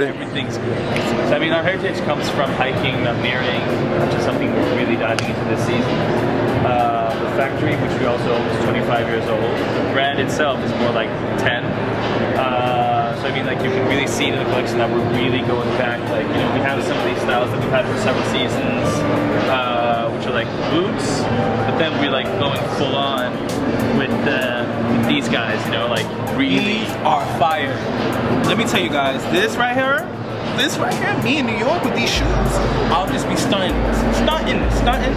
Everything's good. so I mean our heritage comes from hiking, mountaineering, which is something we're really diving into this season. Uh, the factory, which we also own, is 25 years old. The brand itself is more like 10. Uh, so I mean, like you can really see in the collection that we're really going back. Like you know, we have some of these styles that we've had for several seasons, uh, which are like boots, but then we're like going full on with, uh, with these guys. You know, like really These are fire. Let me tell you guys, this right here, this right here, me in New York with these shoes, I'll just be stunting, stunting, stunting.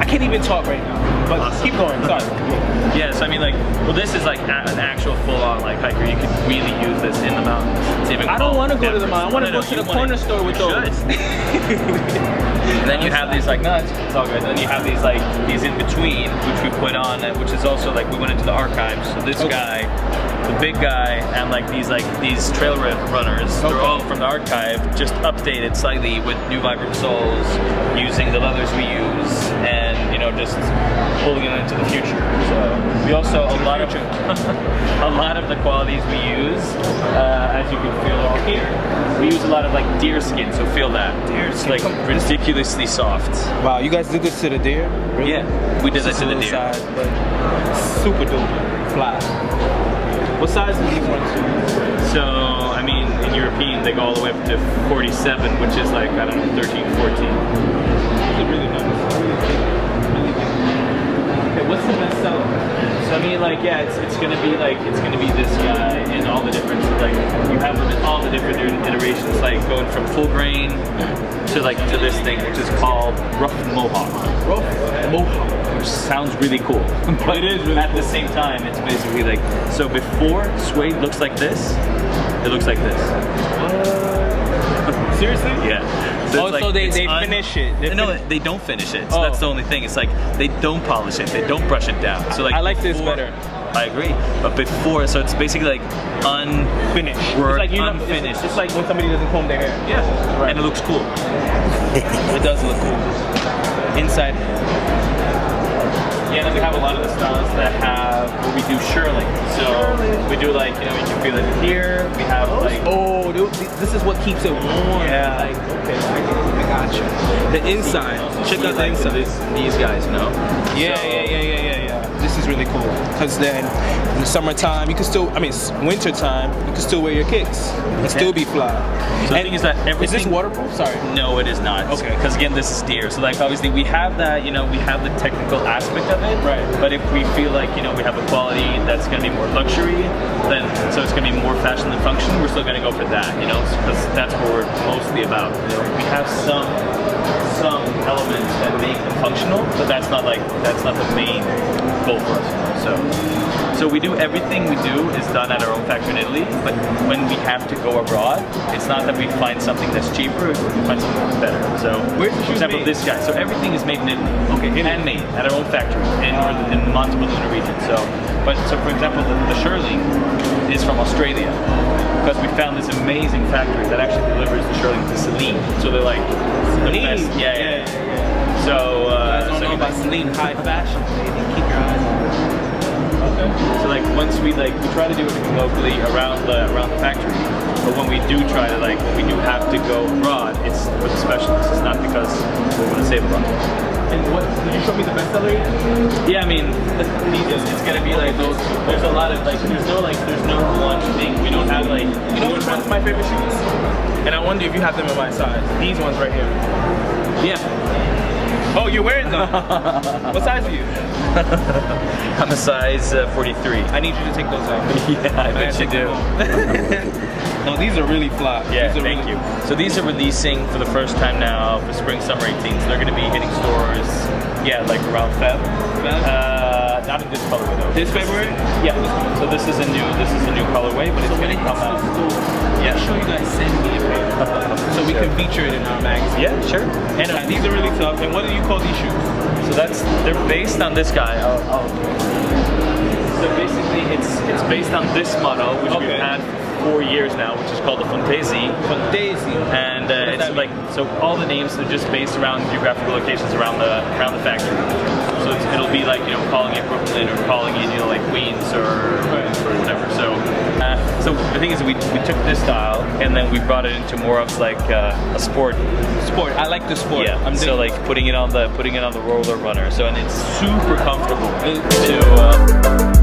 I can't even talk right now. But Awesome. keep going. Sorry. Yeah, so I mean, like, well, this is like an actual full-on like hiker. You could really use this in the mountains. It's even I don't want to go to the mall. I want to go to the corner store with those. should. And then you have these like, no, it's, all good. And Then you have these like these in between, which we put on, which is also like we went into the archives. So this Okay. guy, the big guy, and like these like these trail run- runners, they're all from the archive, just updated slightly with new Vibram soles, using the leathers we use, and you know just pulling it into the future. So we also a lot of a lot of the qualities we use, uh, as you can feel all here. We use a lot of like deer skin, so feel that. Deer It's like ridiculously soft. Wow, you guys did this to the deer? Really? Yeah, we did that to the deer. Size, but super dope. Fly. What size do these ones? So, I mean, in European, they go all the way up to 47, which is like, I don't know, 13, 14. Gonna be like, it's gonna be this guy and all the different, like, you have them in all the different iterations, like going from full grain to like, to this thing, which is called rough mohawk. Rough mohawk. which sounds really cool. But It is really at the same time, it's basically like so before suede looks like this, it looks like this. Seriously? Yeah. Oh, so they- they finish it. They no, finish- they don't finish it. So Oh. that's the only thing. It's like they don't polish it. They don't brush it down. So like I like this better. I agree. But before, so it's basically like unfinished. Finish. It's like you know, it's- unfinished. It's, like when somebody doesn't comb their hair. yeah, Right. and it looks cool. It does look cool. Inside. Yeah, and then we have a lot of the styles that have what we do shearling. So we do like you know you can feel it here. We have like Oh, dude, this is what keeps it warm. Yeah. Like, okay, I, got you. The inside. Check out the inside. these guys, you know. Yeah, yeah, yeah, yeah, yeah, yeah. This is really cool. Because then in the summertime, you can still, I mean, winter time, you can still wear your kicks and still be fly. So the thing is that Is this waterproof? Sorry. No, it is not. Okay. Because again, this is deer. So like obviously we have that, you know, we have the technical aspect of it. Right. But if we feel like, you know, we have a quality that's gonna be more luxury, then so it's gonna be more fashion than function, we're still gonna go for that, you know, because that's what we're mostly about. You know, we have some some elements that make them functional, but that's not like that's not the main goal for us. So so we do everything we do is done at our own factory in Italy, but when we have to go abroad, it's not that we find something that's cheaper, we find something that's better. So for example, made? this guy. So everything is made in Italy. Okay, handmade at our own factory in northern, in the region. So, but so for example, the, the shearling is from Australia because we found this amazing factory that actually delivers the Shirley to Celine. So they're like the Celine? best. Yeah, yeah. Yeah, yeah. So, uh, don't so know about Celine high fashion. Baby. Keep your eyes on Okay. So like once we like we try to do everything locally around the around the factory, but when we do try to like when we do have to go abroad, it's with a specialist. It's not because we want to save a buck. And what, did you show me the bestseller yet? Yeah, I mean, it's, it's gonna be like those. There's a lot of like. There's no like. There's no one thing. We don't have like. You know which one's my favorite shoes? And I wonder if you have them in my size. These ones right here. Yeah. Oh, you're wearing them. what size are you? I'm a size uh, 43. I need you to take those off. Yeah, I bet you do. no, these are really fly. Yeah, thank really- you. So these are releasing for the first time now for spring summer 18. So they're going to be hitting stores, yeah, like around Feb. Feb? Uh, not in this colorway though. This February? Yeah. So this is a new this is a new colorway, but it's So when going to come out. store, Yeah. make sure you guys send me a pair. So we Sure. Can feature it in our magazine. Yeah, sure. And uh, these are really tough. And what do you call these shoes? So that's they're based on this guy. I'll, I'll- So basically, it's it's based on this model, which Okay. we've had for four years now, which is called the Fontesi. Daisy. And uh, it's like so all the names are just based around geographical locations around the around the factory. So it's, it'll be like you know calling it Brooklyn or calling it you know like Queens or, or whatever. So uh, so the thing is we, we took this style and then we brought it into more of like uh, a sport. Sport. I like the sport. Yeah. I'm so like putting it on the putting it on the roller runner. So and it's super comfortable It- to. Uh,